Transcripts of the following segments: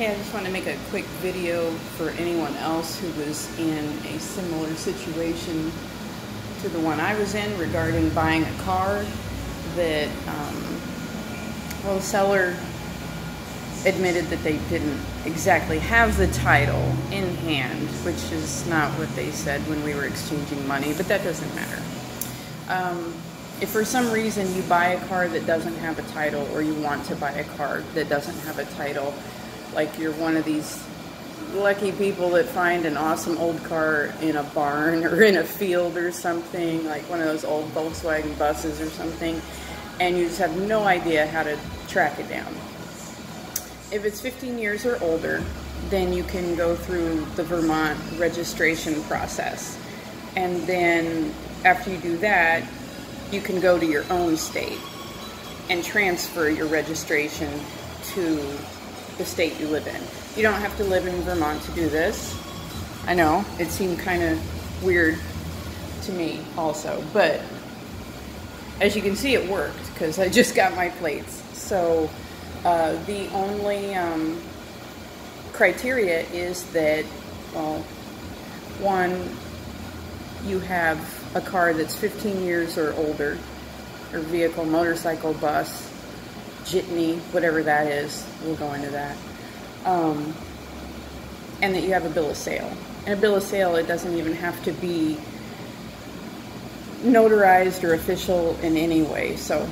Hey, I just want to make a quick video for anyone else who was in a similar situation to the one I was in regarding buying a car that, um, well, the seller admitted that they didn't exactly have the title in hand, which is not what they said when we were exchanging money, but that doesn't matter. Um, if for some reason you buy a car that doesn't have a title or you want to buy a car that doesn't have a title, like you're one of these lucky people that find an awesome old car in a barn or in a field or something, like one of those old Volkswagen buses or something, and you just have no idea how to track it down. If it's 15 years or older, then you can go through the Vermont registration process. And then after you do that, you can go to your own state and transfer your registration to the state you live in. You don't have to live in Vermont to do this. I know, it seemed kind of weird to me also, but as you can see, it worked because I just got my plates. So uh, the only um, criteria is that, well, one, you have a car that's 15 years or older, or vehicle, motorcycle, bus, jitney, whatever that is, we'll go into that. Um, and that you have a bill of sale. And a bill of sale, it doesn't even have to be notarized or official in any way, so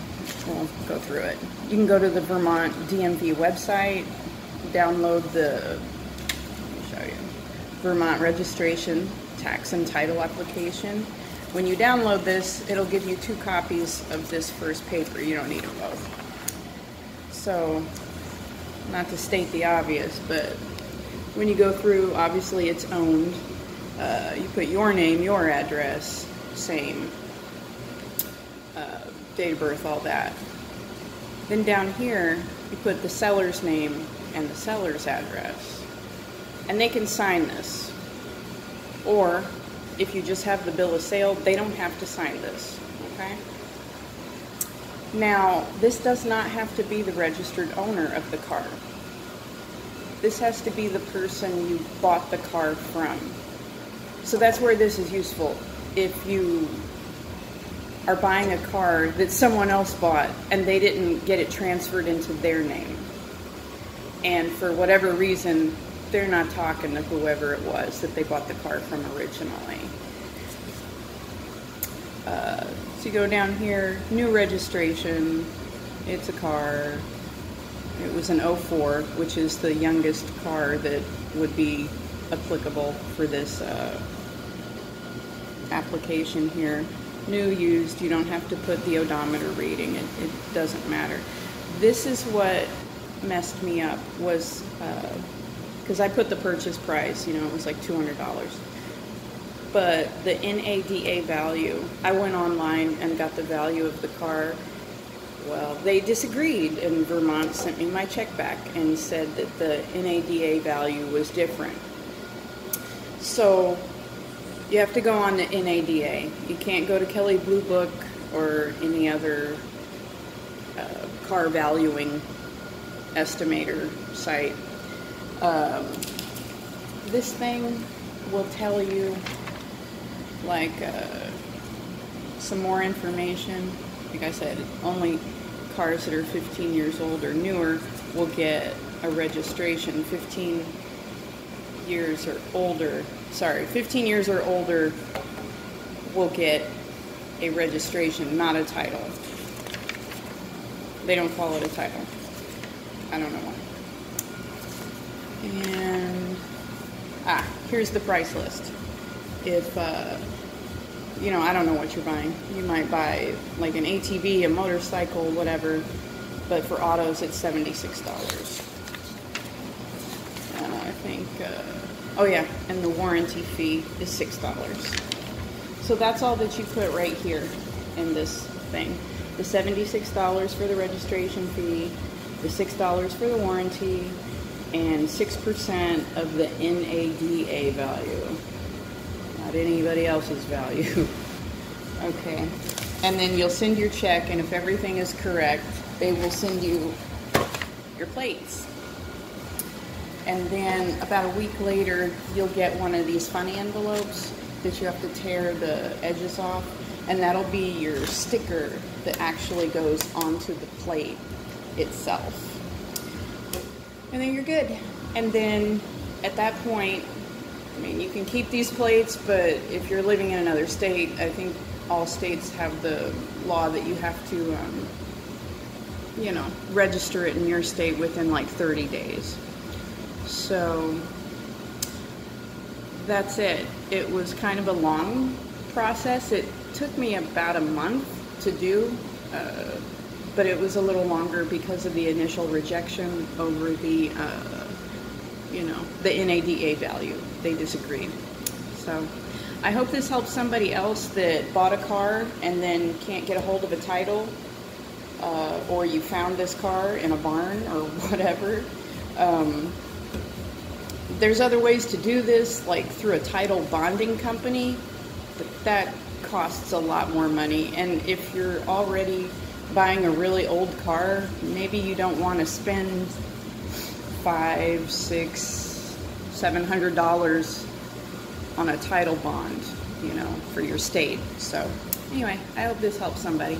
we'll go through it. You can go to the Vermont DMV website, download the, show you, Vermont registration, tax and title application. When you download this, it'll give you two copies of this first paper. You don't need them both. So, not to state the obvious, but when you go through, obviously it's owned. Uh, you put your name, your address, same, uh, date of birth, all that. Then down here, you put the seller's name and the seller's address. And they can sign this. Or if you just have the bill of sale, they don't have to sign this, okay? Now, this does not have to be the registered owner of the car. This has to be the person you bought the car from. So that's where this is useful. If you are buying a car that someone else bought and they didn't get it transferred into their name, and for whatever reason, they're not talking to whoever it was that they bought the car from originally. Uh, so you go down here, new registration, it's a car. It was an 04, which is the youngest car that would be applicable for this uh, application here. New, used, you don't have to put the odometer reading, it, it doesn't matter. This is what messed me up was because uh, I put the purchase price, you know, it was like $200. But the NADA value, I went online and got the value of the car. Well, they disagreed, and Vermont sent me my check back and said that the NADA value was different. So you have to go on the NADA. You can't go to Kelley Blue Book or any other uh, car valuing estimator site. Um, this thing will tell you like uh, some more information. Like I said, only cars that are 15 years old or newer will get a registration. 15 years or older, sorry, 15 years or older will get a registration, not a title. They don't call it a title. I don't know why. And, ah, here's the price list. If, uh, you know, I don't know what you're buying. You might buy like an ATV, a motorcycle, whatever, but for autos it's $76. And I think, uh, oh yeah, and the warranty fee is $6. So that's all that you put right here in this thing. The $76 for the registration fee, the $6 for the warranty, and 6% of the NADA value. Not anybody else's value. okay. And then you'll send your check, and if everything is correct, they will send you your plates. And then about a week later, you'll get one of these funny envelopes that you have to tear the edges off. And that'll be your sticker that actually goes onto the plate itself. And then you're good. And then at that point, I mean, you can keep these plates, but if you're living in another state, I think all states have the law that you have to, um, you know, register it in your state within like 30 days. So that's it. It was kind of a long process. It took me about a month to do, uh, but it was a little longer because of the initial rejection over the, uh, you know, the NADA value. They disagreed. So I hope this helps somebody else that bought a car and then can't get a hold of a title, uh, or you found this car in a barn or whatever. Um, there's other ways to do this, like through a title bonding company, but that costs a lot more money. And if you're already buying a really old car, maybe you don't want to spend five, six, seven hundred dollars on a title bond, you know, for your state. So, anyway, I hope this helps somebody.